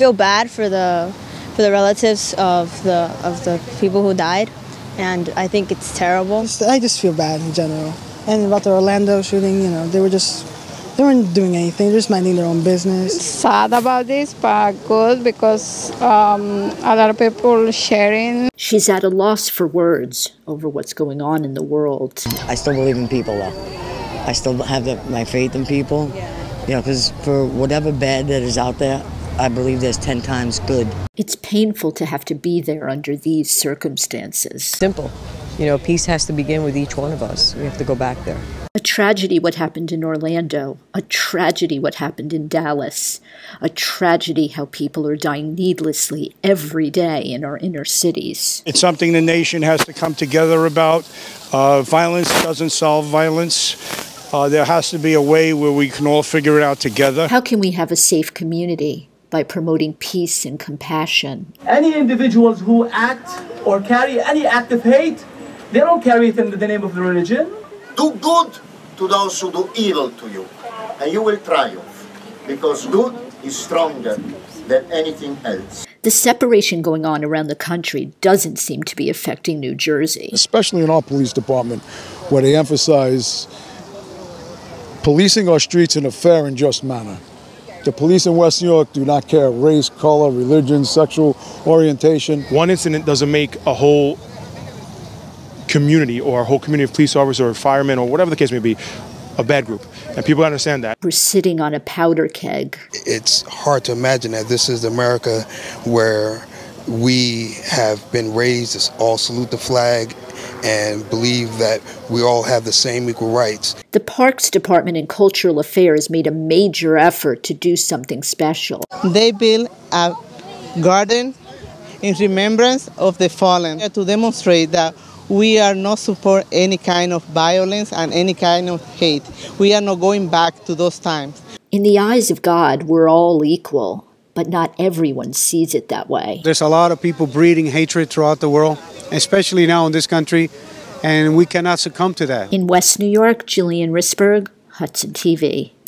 feel bad for the for the relatives of the of the people who died, and I think it's terrible. I just feel bad in general. And about the Orlando shooting, you know, they were just they weren't doing anything. They're just minding their own business. Sad about this, but good because um, a lot of people sharing. She's at a loss for words over what's going on in the world. I still believe in people, though. I still have the, my faith in people. You know, because for whatever bad that is out there, I believe there's 10 times good. It's painful to have to be there under these circumstances. Simple. You know, peace has to begin with each one of us. We have to go back there. A tragedy what happened in Orlando, a tragedy what happened in Dallas, a tragedy how people are dying needlessly every day in our inner cities. It's something the nation has to come together about. Uh, violence doesn't solve violence. Uh, there has to be a way where we can all figure it out together. How can we have a safe community? By promoting peace and compassion. Any individuals who act or carry any act of hate, they don't carry it in the name of the religion. Do good to those who do evil to you, and you will triumph, because good is stronger than anything else. The separation going on around the country doesn't seem to be affecting New Jersey. Especially in our police department, where they emphasize policing our streets in a fair and just manner. The police in West New York do not care race, color, religion, sexual orientation. One incident doesn't make a whole community or a whole community of police officers or firemen or whatever the case may be a bad group. And people understand that. We're sitting on a powder keg. It's hard to imagine that this is America where we have been raised to all salute the flag and believe that we all have the same equal rights. The Parks Department and Cultural Affairs made a major effort to do something special. They built a garden in remembrance of the fallen to demonstrate that we are not support any kind of violence and any kind of hate. We are not going back to those times. In the eyes of God, we're all equal, but not everyone sees it that way. There's a lot of people breeding hatred throughout the world, especially now in this country, and we cannot succumb to that. In West New York, Jillian Risberg, Hudson TV.